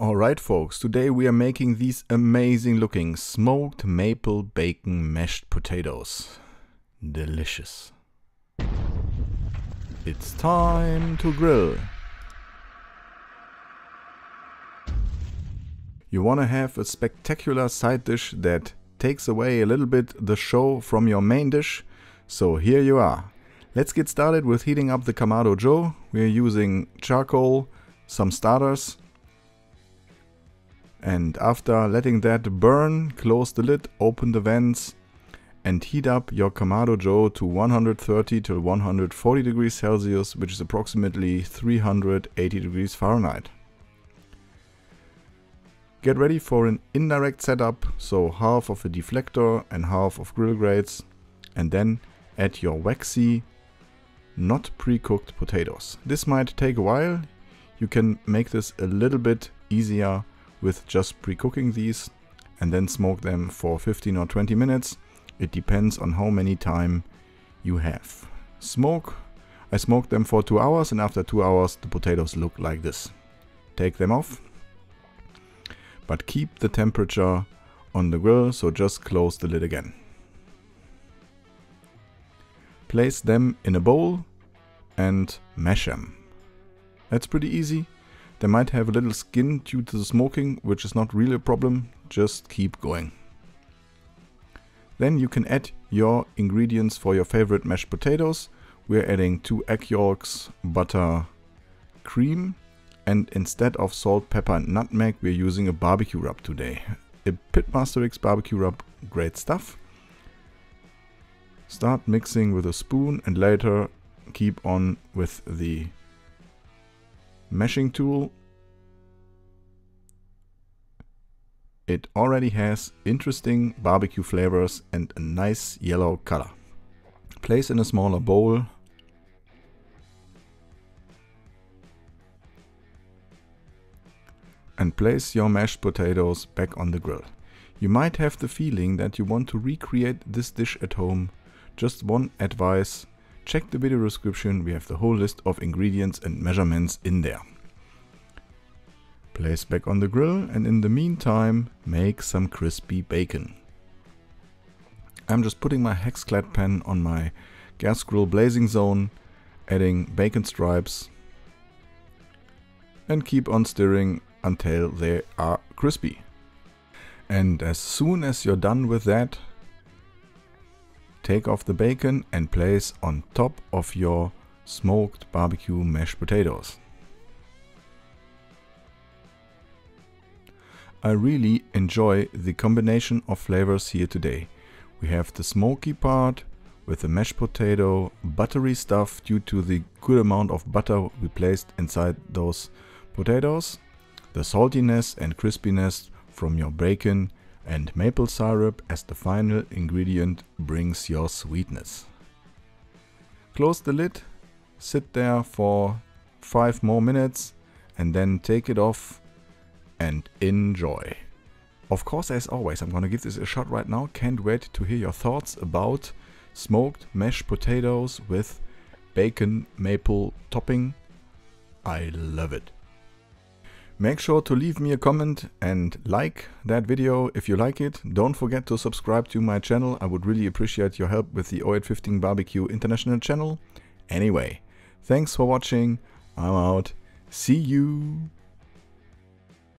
Alright folks, today we are making these amazing looking smoked maple bacon mashed potatoes. Delicious. It's time to grill. You wanna have a spectacular side dish that takes away a little bit the show from your main dish, so here you are. Let's get started with heating up the Kamado Joe. We're using charcoal, some starters, and after letting that burn, close the lid, open the vents and heat up your Kamado Joe to 130 to 140 degrees Celsius, which is approximately 380 degrees Fahrenheit. Get ready for an indirect setup, so half of a deflector and half of grill grates, and then add your waxy, not pre-cooked potatoes. This might take a while, you can make this a little bit easier with just pre-cooking these and then smoke them for 15 or 20 minutes. It depends on how many time you have. Smoke, I smoked them for 2 hours and after 2 hours the potatoes look like this. Take them off, but keep the temperature on the grill, so just close the lid again. Place them in a bowl and mash them. That's pretty easy. They might have a little skin due to the smoking, which is not really a problem, just keep going. Then you can add your ingredients for your favorite mashed potatoes. We're adding two egg yolks, butter, cream, and instead of salt, pepper and nutmeg, we're using a barbecue rub today. A Pitmaster X barbecue rub, great stuff. Start mixing with a spoon and later keep on with the meshing tool. It already has interesting barbecue flavors and a nice yellow color. Place in a smaller bowl. And place your mashed potatoes back on the grill. You might have the feeling that you want to recreate this dish at home. Just one advice, check the video description, we have the whole list of ingredients and measurements in there. Place back on the grill and in the meantime make some crispy bacon. I'm just putting my Hexclad pan on my gas grill blazing zone, adding bacon stripes and keep on stirring until they are crispy. And as soon as you're done with that, Take off the bacon and place on top of your smoked barbecue mashed potatoes. I really enjoy the combination of flavors here today. We have the smoky part with the mashed potato, buttery stuff due to the good amount of butter we placed inside those potatoes, the saltiness and crispiness from your bacon and maple syrup as the final ingredient brings your sweetness. Close the lid, sit there for 5 more minutes and then take it off and enjoy. Of course, as always, I'm gonna give this a shot right now. Can't wait to hear your thoughts about smoked mashed potatoes with bacon maple topping. I love it. Make sure to leave me a comment and like that video if you like it. Don't forget to subscribe to my channel. I would really appreciate your help with the 0815 Barbecue International channel. Anyway, thanks for watching. I'm out. See you.